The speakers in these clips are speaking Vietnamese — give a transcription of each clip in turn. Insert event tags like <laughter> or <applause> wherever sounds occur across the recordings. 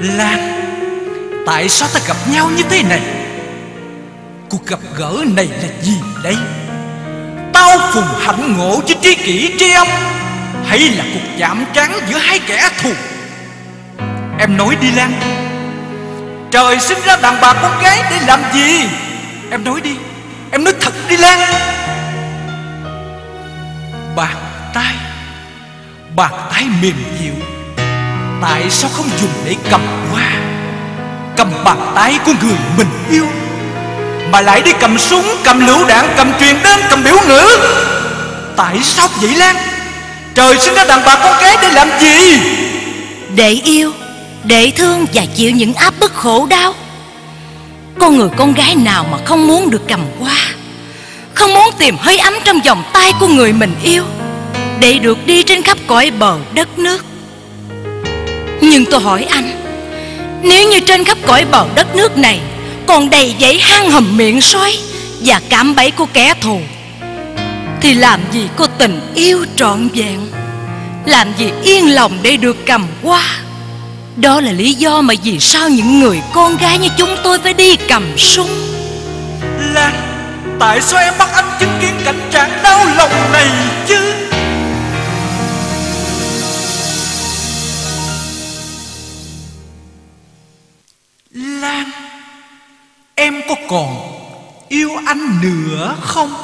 Lan Tại sao ta gặp nhau như thế này? Cuộc gặp gỡ này là gì đây? Tao phùng hạnh ngộ với tri kỷ tri âm, Hay là cuộc chạm trán giữa hai kẻ thù? Em nói đi Lan. Trời sinh ra đàn bà con gái để làm gì? Em nói đi. Em nói thật đi Lan. Bàn tay Bàn tay mềm dịu. Tại sao không dùng để cầm qua Cầm bàn tay của người mình yêu Mà lại đi cầm súng, cầm lựu đạn, cầm truyền đơn, cầm biểu ngữ? Tại sao vậy Lan? Trời sinh ra đàn bà con gái để làm gì? Để yêu Để thương và chịu những áp bức khổ đau. Con người con gái nào mà không muốn được cầm qua Không muốn tìm hơi ấm trong vòng tay của người mình yêu Để được đi trên khắp cõi bờ đất nước. Nhưng tôi hỏi anh, Nếu như trên khắp cõi bầu đất nước này Còn đầy dãy hang hầm miệng sói Và cám bẫy của kẻ thù, Thì làm gì có tình yêu trọn vẹn? Làm gì yên lòng để được cầm qua Đó là lý do mà vì sao những người con gái như chúng tôi phải đi cầm súng? Lan, Tại sao em bắt anh chứng kiến cảnh trạng đau lòng này chứ? Em có còn yêu anh nữa không?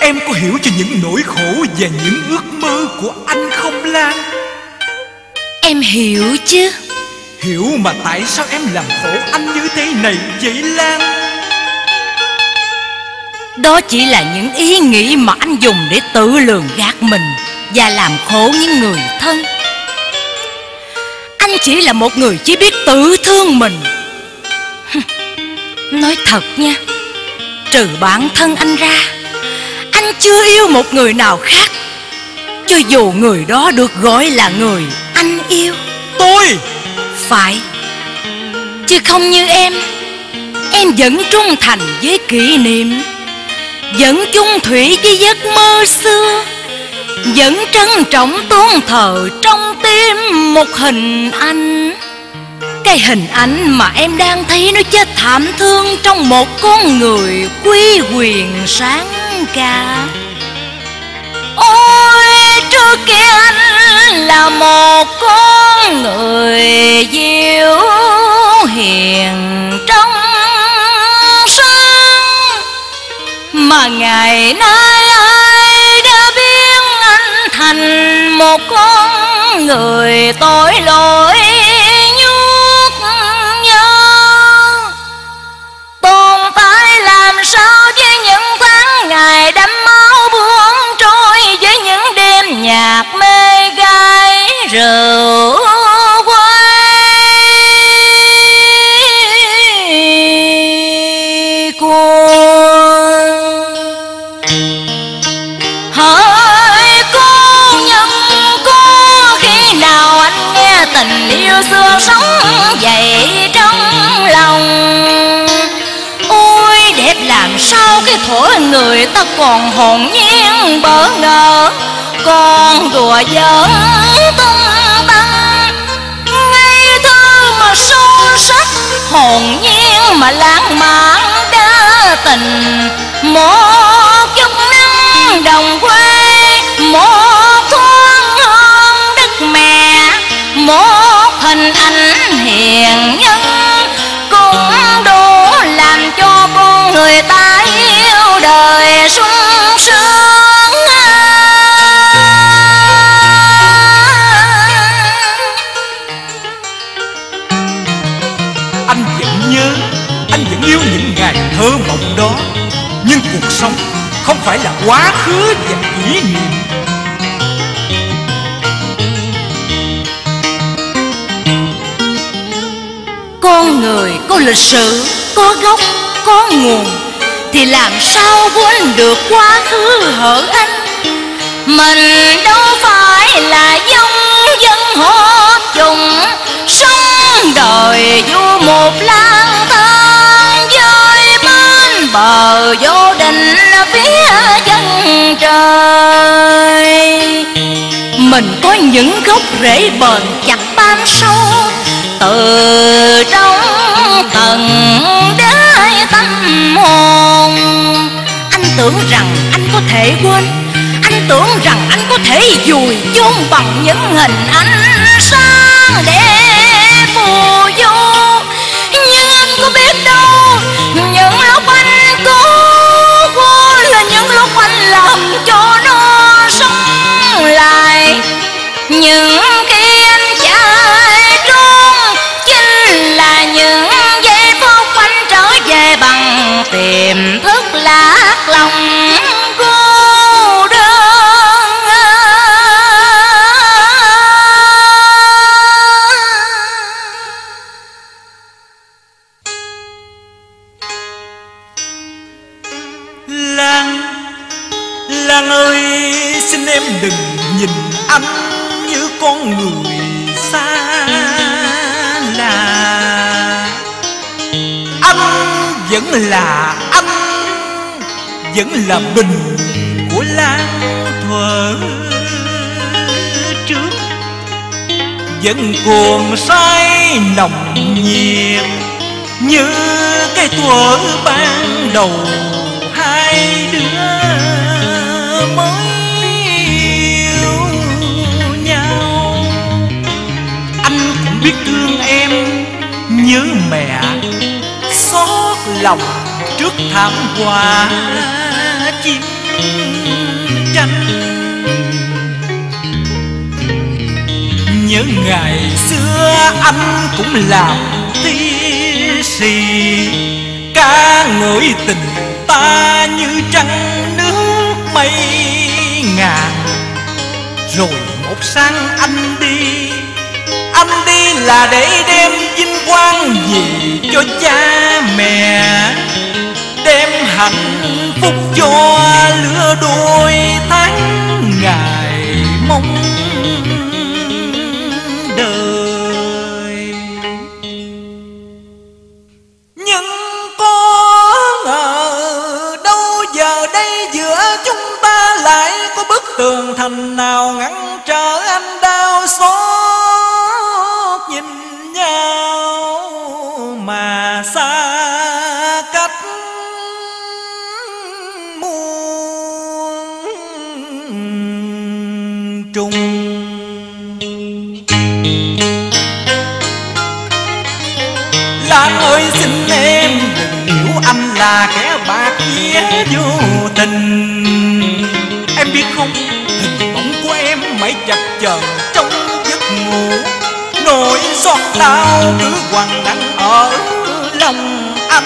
Em có hiểu cho những nỗi khổ và những ước mơ của anh không Lan? Em hiểu chứ. Hiểu mà tại sao em làm khổ anh như thế này vậy Lan? Đó chỉ là những ý nghĩ mà anh dùng để tự lường gạt mình Và làm khổ những người thân Anh chỉ là một người chỉ biết tự thương mình. Nói thật nha Trừ bản thân anh ra Anh chưa yêu một người nào khác. Cho dù người đó được gọi là người anh yêu Tôi! Phải. Chứ không như em Em vẫn trung thành với kỷ niệm Vẫn chung thủy với giấc mơ xưa vẫn trân trọng tôn thờ trong tim một hình ảnh. Cái hình ảnh mà em đang thấy nó chết thảm thương Trong một con người quy quyền sáng ca. Ôi, trước kia anh là một con người diệu hiền trong sáng. Mà ngày nay một con người tội lỗi nhút nhớ Tồn tại làm sao với những tháng ngày đẫm máu buông trôi Với những đêm nhạc mê gai rời người ta còn hồn nhiên bỡ ngỡ. Còn đùa giỡn tung tăng Ngây thơ mà sâu sắc hồn nhiên mà lãng mạn đa tình. Một chút nắng đồng quê, Một thoáng hương đất mẹ, Một hình ảnh hiền nhân, Cũng đủ làm cho con người ta phải là quá khứ và kỷ niệm. Con người có lịch sử, có gốc, có nguồn Thì làm sao quên được quá khứ hở anh? Mình đâu phải là dông dân họ trùng Sống đời vô một lang thang. Mình có những gốc rễ bền chặt ban sâu. Từ trong tận đế tâm hồn? Anh tưởng rằng anh có thể quên. Anh tưởng rằng anh có thể dùi chôn bằng những hình ảnh sao Anh vẫn là anh Vẫn là bình của Lan thuở. Trước Vẫn cuồng say nồng nhiệt Như cái thuở ban đầu hai đứa mới yêu nhau. Anh cũng biết thương em nhớ mẹ lòng trước thảm họa chiến tranh nhớ ngày xưa anh cũng làm thi sĩ, ca ngợi tình ta như trăng nước mây ngàn. Rồi một sáng anh đi anh đi là để đem vinh quang về cho cha mẹ. Đem hạnh phúc cho lứa đôi tháng ngày mong đời nhưng có ngờ đâu giờ đây giữa chúng ta lại có bức tường thành nào Trung. Lan ơi, xin em đừng hiểu anh là kẻ bạc nghĩa vô tình. Em biết không, hình bóng của em mãi chập chờn trong giấc ngủ. Nỗi xót đau cứ hoàng đắng ở lòng anh.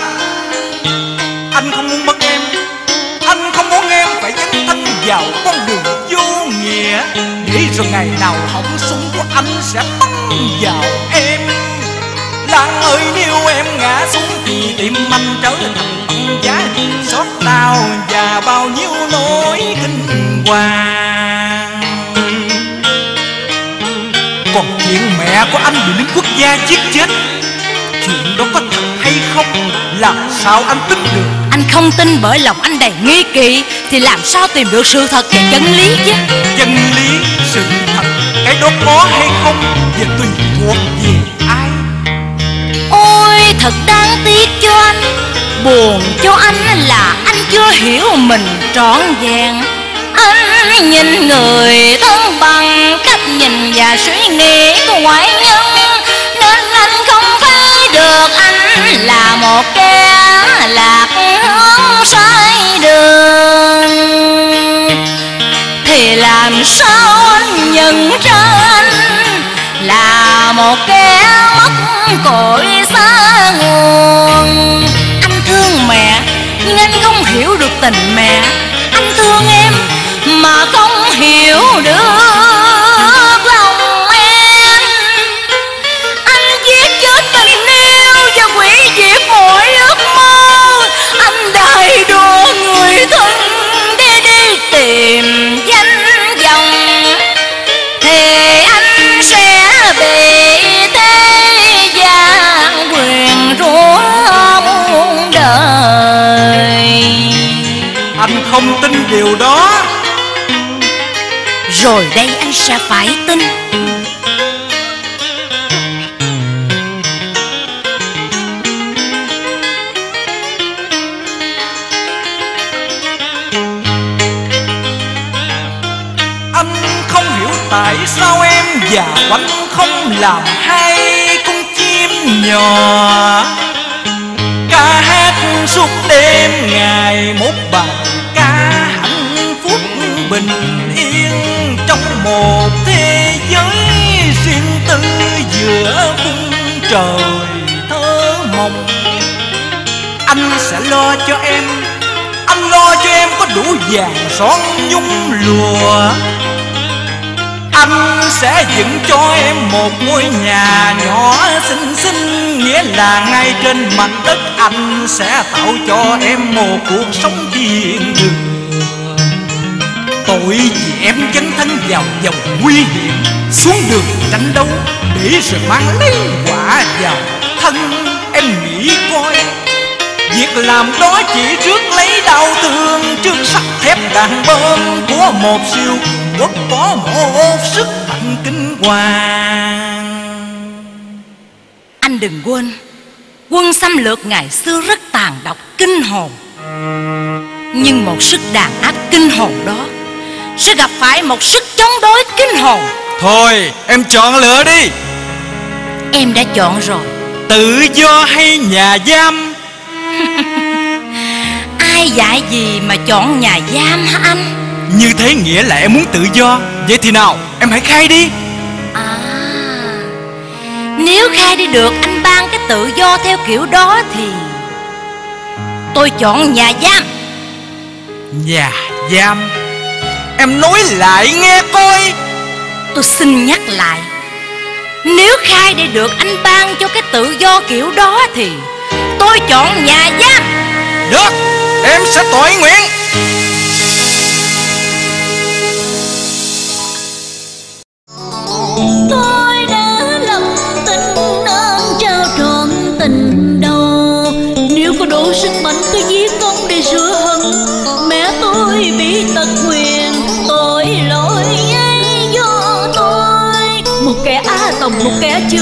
Anh không muốn mất em, Anh không muốn em phải dấn thân vào con đường vô nghĩa. Để rồi ngày nào hỏng súng của anh sẽ bắn vào em. Lan ơi, nếu em ngã xuống thì tim anh trở thành bằng giá. Xót đau và bao nhiêu nỗi kinh hoàng. Còn chuyện mẹ của anh bị lính quốc gia giết chết, Chuyện đó có thật hay không Làm sao anh tin được? Anh không tin bởi lòng anh đầy nghi kỵ Thì làm sao tìm được sự thật và chân lý chứ? Chân lý, sự thật Cái đó có hay không? Và tùy thuộc về ai? Ôi thật đáng tiếc cho anh. Buồn cho anh là anh chưa hiểu mình trọn vẹn. Anh nhìn người thân bằng cách nhìn và suy nghĩ của ngoại nhân một kẻ lạc hướng sai đường. Thì làm sao anh nhận ra anh là một kẻ mất cội không tin điều đó. Rồi đây anh sẽ phải tin. Anh không hiểu tại sao em và Oanh không làm hay con chim nhỏ. Ca hát suốt đêm ngày một bài bình yên Trong một thế giới riêng tư giữa vùng trời thơ mộng. Anh sẽ lo cho em, Anh lo cho em có đủ vàng son nhung lụa. Anh sẽ dựng cho em một ngôi nhà nhỏ xinh xinh, Nghĩa là ngay trên mảnh đất. Anh sẽ tạo cho em một cuộc sống thiên đường. Tội vì em dấn thân vào vòng nguy hiểm, Xuống đường tranh đấu để rồi mang lấy quả vào thân. Em nghĩ coi, Việc làm đó chỉ trước lấy đau thương, Trước sắt thép đàn bơm của một siêu quốc có một sức mạnh kinh hoàng. Anh đừng quên, Quân xâm lược ngày xưa rất tàn độc kinh hồn. Nhưng một sức đàn áp kinh hồn đó sẽ gặp phải một sức chống đối kinh hồn. Thôi em chọn lựa đi. Em đã chọn rồi. Tự do hay nhà giam? <laughs> Ai dạy gì mà chọn nhà giam hả anh? Như thế nghĩa là em muốn tự do. Vậy thì nào em hãy khai đi. À Nếu khai đi được anh ban cái tự do theo kiểu đó thì Tôi chọn nhà giam. Nhà giam Em nói lại nghe coi. Tôi xin nhắc lại Nếu khai để được anh ban cho cái tự do kiểu đó thì Tôi chọn nhà giam. Được Em sẽ tội nguyện tội lỗi